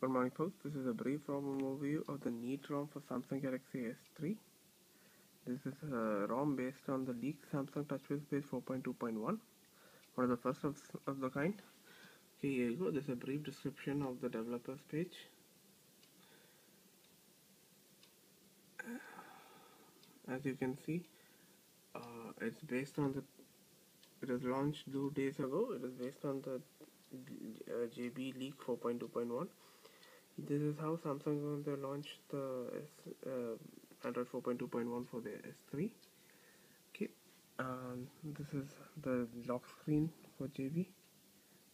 Good morning folks, this is a brief ROM overview of the Neat ROM for Samsung Galaxy S3. This is a ROM based on the leaked Samsung TouchWiz base 4.2.1, one of the first of, of the kind. Okay, here you go, this is a brief description of the developers page. As you can see, uh, it's based on the, it was launched two days ago, it is based on the uh, JB Leak 4.2.1 this is how Samsung going to launch the S, uh, Android 4.2.1 for the S3 okay um, this is the lock screen for JB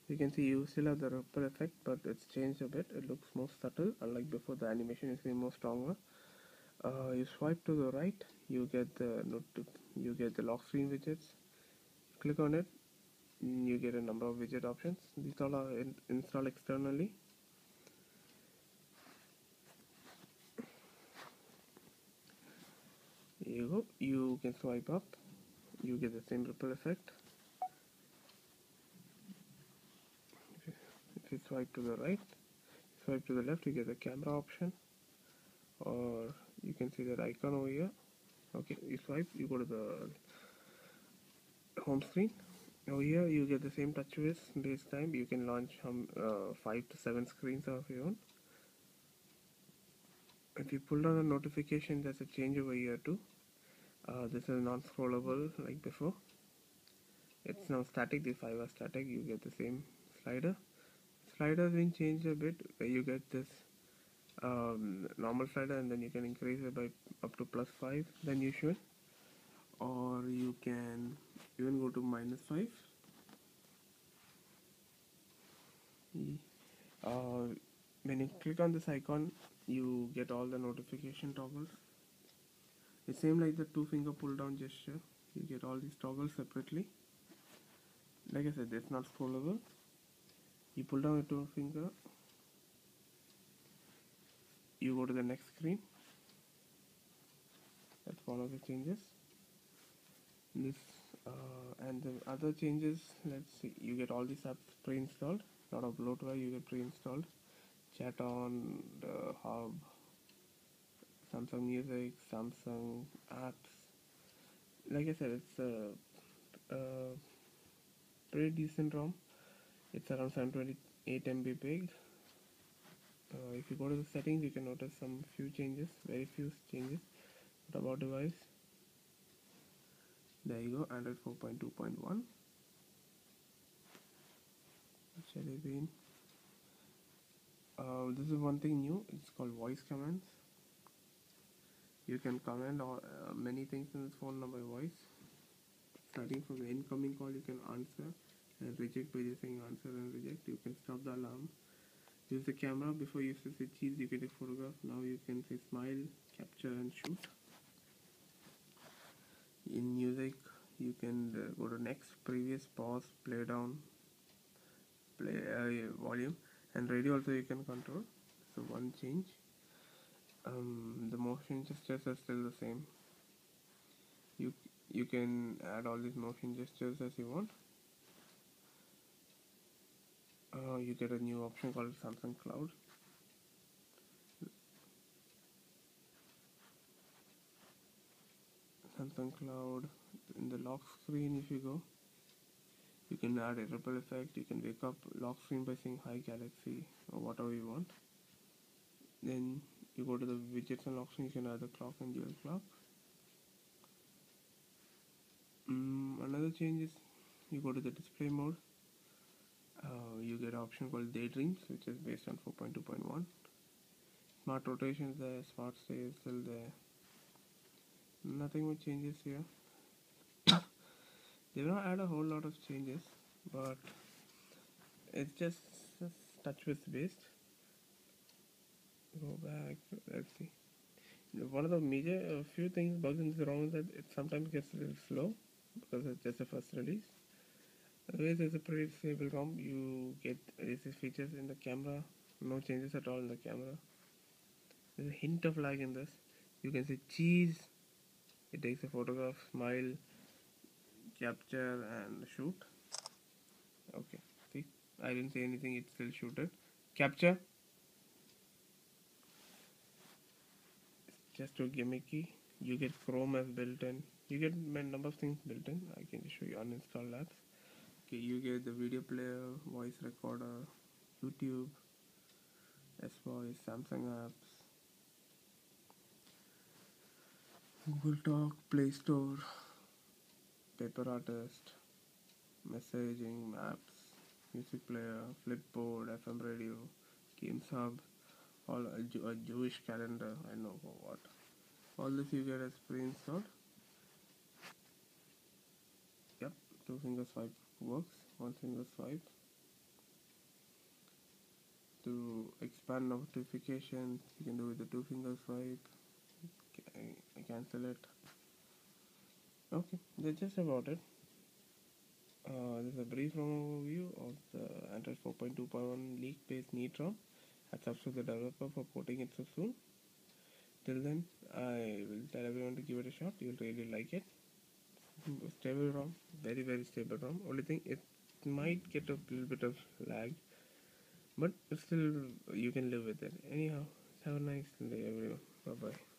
you can see you still have the ripple effect but it's changed a bit. It looks more subtle unlike before the animation is being more stronger. Uh, you swipe to the right you get the you get the lock screen widgets. Click on it you get a number of widget options. These all are in, installed externally you go you can swipe up. You get the same ripple effect. If you swipe to the right swipe to the left you get the camera option. Or you can see that icon over here. Okay you swipe you go to the home screen. Over here you get the same TouchWiz base time you can launch um, uh, 5 to 7 screens of your own if you pull down the notification there's a change over here too. Uh, this is non scrollable like before. It's now static the 5 are static you get the same slider. Slider has been changed a bit where you get this um, normal slider and then you can increase it by up to plus 5 than usual or you can even go to minus 5 uh, when you click on this icon you get all the notification toggles. It's same like the two finger pull down gesture you get all these toggles separately. Like I said it's not scrollable. You pull down the two finger you go to the next screen. That's one of the changes. This uh, and the other changes let's see you get all these apps pre-installed lot of bloatware you get pre-installed ChatON the hub. Samsung music samsung apps. Like i said it's a, a pretty decent rom. It's around 728 mb big. Uh, if you go to the settings you can notice some few changes very few changes but about device. There you go android 4.2.1 jelly bean uh, this is one thing new. It's called voice commands. You can comment or uh, many things in this phone number voice. Starting from the incoming call you can answer and reject by just saying answer and reject. You can stop the alarm. Use the camera. Before you say cheese you can take photograph. Now you can say smile capture and shoot. In music you can uh, go to next. Previous pause play down play uh, volume and radio also you can control. So one change. Um, the motion gestures are still the same. You you can add all these motion gestures as you want. Uh, you get a new option called Samsung Cloud. Samsung Cloud in the lock screen if you go you can add a ripple effect. You can wake up lock screen by saying hi galaxy or whatever you want. Then you go to the widgets and lock screen. You can add the clock and dual clock. Um, another change is you go to the display mode. Uh, you get an option called daydreams which is based on 4.2.1 smart rotation is there. Smart stay is still there. Nothing much changes here they've not add a whole lot of changes but it's just, just TouchWiz based go back let's see. One of the major a few things bugs in this ROM is that it sometimes gets a little slow because it's just the first release. Otherwise it's a pretty stable ROM. You get these features in the camera no changes at all in the camera. There's a hint of lag in this. You can say cheese it takes a photograph smile capture and shoot. Okay. See I didn't say anything. It still shooted capture. It's just too gimmicky you get Chrome as built-in you get a number of things built-in I can show you uninstall apps. Okay you get the video player voice recorder YouTube S-Voice Samsung apps Google Talk Play Store paper artist messaging maps music player flipboard fm radio games hub all a, a jewish calendar i know for what. All this you get as pre-installed? Yep two finger swipe works one finger swipe. To expand notifications you can do with the two finger swipe I cancel it okay that's just about it uh, this is a brief overview of the Android 4.2.1 leak-based Neat ROM. Hats off to the developer for porting it so soon. Till then, I will tell everyone to give it a shot. You'll really like it. Stable ROM, very very stable ROM. Only thing it might get a little bit of lag, but still you can live with it. Anyhow, have a nice day, everyone. Bye bye.